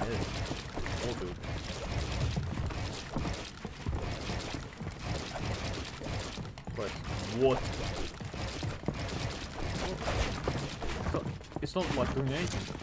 mid. Old dude. But what? It's not, it's not like doing anything.